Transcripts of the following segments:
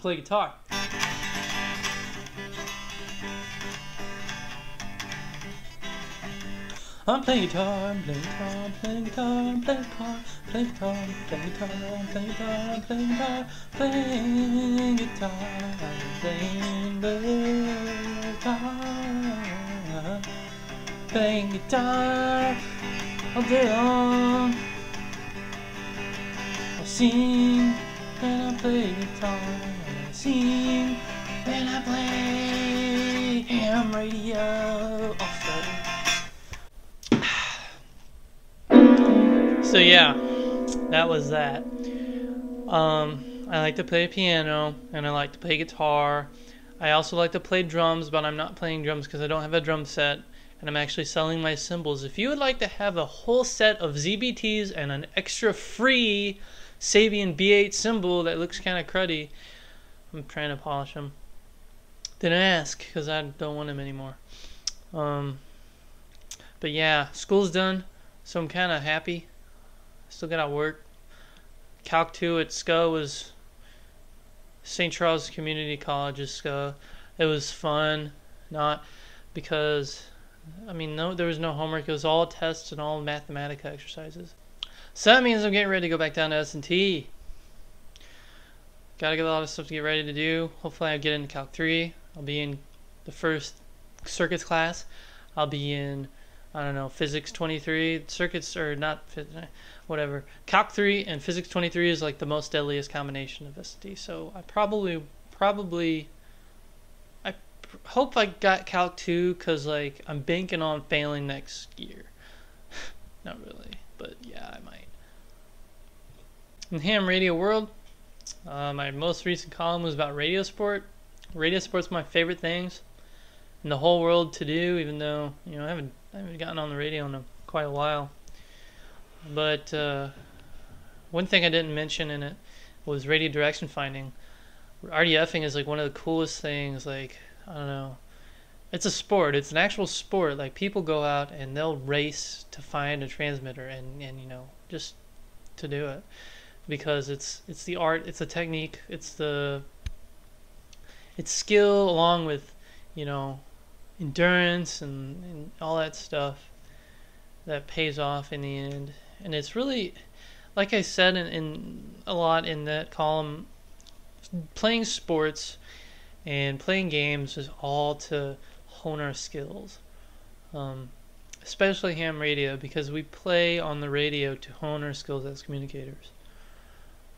play guitar. I'm playing guitar, I'm playing guitar, I'm playing guitar, I'm playing guitar, playing guitar, playing guitar, playing guitar, playing guitar, playing guitar, playing guitar, playing guitar all day long. I sing and I play guitar, I sing and I play ham radio. So yeah, that was that. Um, I like to play piano and I like to play guitar. I also like to play drums, but I'm not playing drums because I don't have a drum set and I'm actually selling my cymbals. If you would like to have a whole set of ZBTs and an extra free Sabian B8 cymbal that looks kind of cruddy, I'm trying to polish them. Didn't ask because I don't want them anymore. Um, but yeah, school's done, so I'm kind of happy. Still got to work. Calc 2 at SCA was St. Charles Community College at SCA. It was fun, not because, I mean, no, there was no homework. It was all tests and all mathematica exercises. So that means I'm getting ready to go back down to S&T. Got to get a lot of stuff to get ready to do. Hopefully I get into Calc 3. I'll be in the first circuits class. I'll be in, I don't know, physics 23. Circuits are not, whatever. Calc 3 and Physics 23 is like the most deadliest combination of ST. So I probably, probably, I hope I got Calc 2 because like I'm banking on failing next year. Not really, but yeah, I might. In ham radio world, uh, my most recent column was about radio sport. Radio sport's my favorite things in the whole world to do, even though you know I haven't I haven't gotten on the radio in a, quite a while. But uh, one thing I didn't mention in it was radio direction finding. RDFing is like one of the coolest things. Like I don't know, it's a sport. It's an actual sport. Like people go out and they'll race to find a transmitter and and you know just to do it because it's it's the art. It's a technique. It's the it's skill along with you know endurance and, and all that stuff that pays off in the end and it's really like I said in, in a lot in that column playing sports and playing games is all to hone our skills um, especially ham radio because we play on the radio to hone our skills as communicators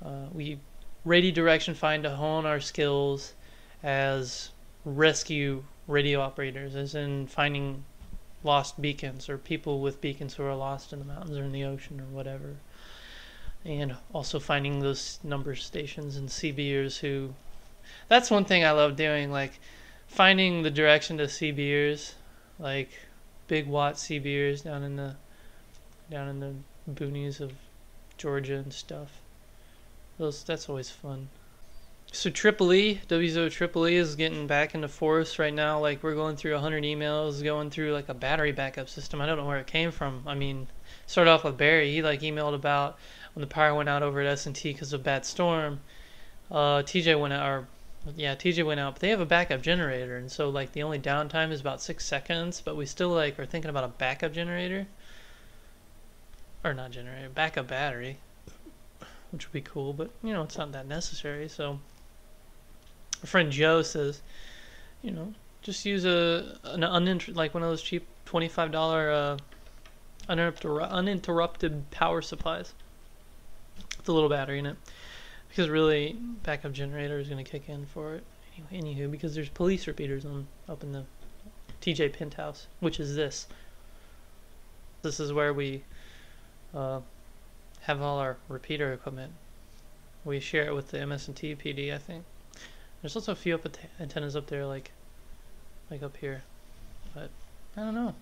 uh, we radio direction find to hone our skills as rescue radio operators as in finding lost beacons or people with beacons who are lost in the mountains or in the ocean or whatever. And also finding those number stations and CBers who. That's one thing I love doing, like finding the direction to CBers, like big watt CBers down in the down in the boonies of Georgia and stuff. Those that's always fun. So Triple E, W0 Triple E is getting back into force right now. Like we're going through 100 emails, going through like a battery backup system. I don't know where it came from. I mean, started off with Barry. He like emailed about when the power went out over at S&T because of bad storm. Uh, TJ went out, or yeah, TJ went out. But they have a backup generator, and so like the only downtime is about six seconds. But we still like are thinking about a backup generator, or not generator, backup battery, which would be cool. But you know, it's not that necessary. So a friend Joe says, you know, just use a an uninter- like one of those cheap twenty five dollar uh, uninter- uninterrupted power supplies with a little battery in it, because really backup generator is going to kick in for it. Anyway, anywho, because there's police repeaters on up in the TJ penthouse, which is this. This is where we uh, have all our repeater equipment. We share it with the MS&T PD, I think. There's also a few up antennas up there, like, like up here, but I don't know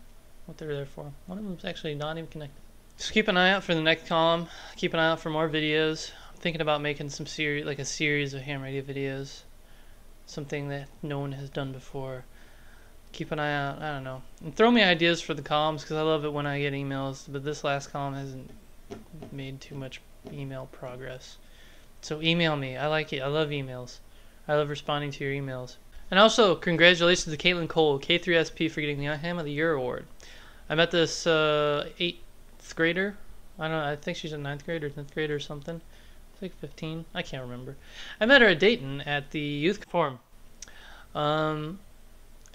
what they're there for. One of them's actually not even connected. Just keep an eye out for the next column. Keep an eye out for more videos. I'm thinking about making some series, like a series of ham radio videos, something that no one has done before. Keep an eye out. I don't know. And throw me ideas for the columns because I love it when I get emails. But this last column hasn't made too much email progress. So email me. I like it. I love emails. I love responding to your emails. And also, congratulations to Kaitlyn Cole, K3SP, for getting the Ham of the Year award. I met this uh, eighth grader. I don't know. I think she's a ninth grade or tenth grade or something. It's like 15. I can't remember. I met her at Dayton at the youth forum. Um,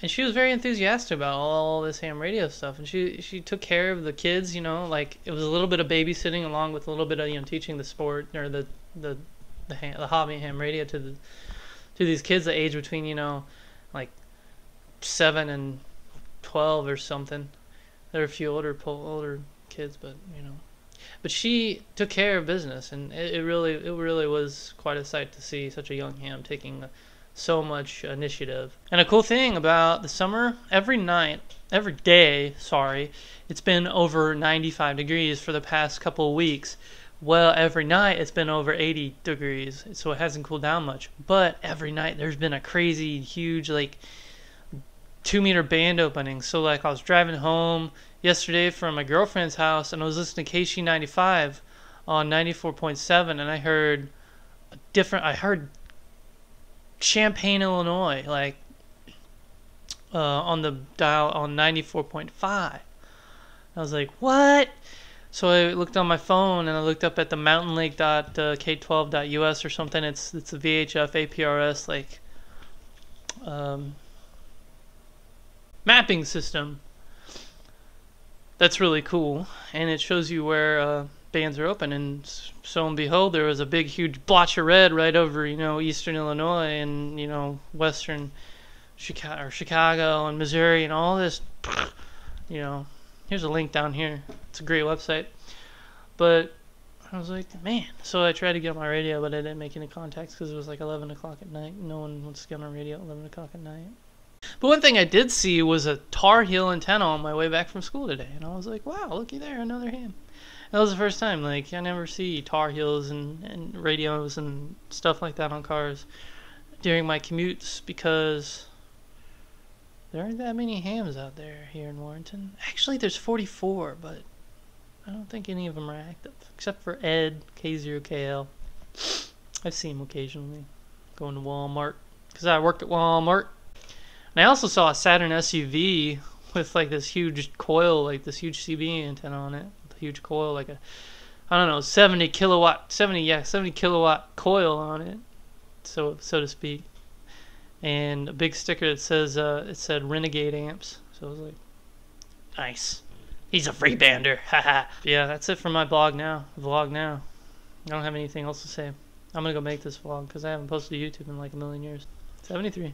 and she was very enthusiastic about all this ham radio stuff. And she she took care of the kids you know like it was a little bit of babysitting along with a little bit of you know teaching the sport or the the the, ham, the hobby ham radio to the to these kids that age between you know like seven and twelve or something. There are a few older older kids but you know. But she took care of business and it, it really it really was quite a sight to see such a young ham taking so much initiative. And a cool thing about the summer, every night, every day, sorry, it's been over 95 degrees for the past couple weeks. Well, every night it's been over 80 degrees, so it hasn't cooled down much. But every night there's been a crazy, huge, like, two meter band opening. So, like, I was driving home yesterday from my girlfriend's house and I was listening to KC95 on 94.7 and I heard different, I heard Champaign, Illinois, like uh, on the dial on 94.5. I was like, what? So I looked on my phone and I looked up at the mountainlake.k12.us or something. It's it's a VHF APRS like um, mapping system. That's really cool, and it shows you where uh, bands are open. And so and behold, there was a big, huge blotch of red right over, you know, eastern Illinois and, you know, western Chicago, Chicago and Missouri and all this. You know, here's a link down here. It's a great website. But I was like, man. So I tried to get on my radio, but I didn't make any contacts because it was like 11 o'clock at night. No one wants to get on the radio at 11 o'clock at night. But one thing I did see was a Tar Heel antenna on my way back from school today, and I was like, "Wow, looky there, another ham." That was the first time. Like I never see Tar Heels and, and radios and stuff like that on cars during my commutes because there aren't that many hams out there here in Warrenton. Actually, there's 44, but I don't think any of them are active except for Ed K0KL. I've seen him occasionally going to Walmart because I worked at Walmart. And I also saw a Saturn SUV with like this huge coil, like this huge CB antenna on it huge coil, like a I don't know, 70 kilowatt, 70 yeah, 70 kilowatt coil on it, so so to speak, and a big sticker that says uh, it said Renegade amps. So I was like, nice. He's a free bander. Haha. yeah, that's it for my blog now. Vlog now. I don't have anything else to say. I'm gonna go make this vlog because I haven't posted to YouTube in like a million years. 73.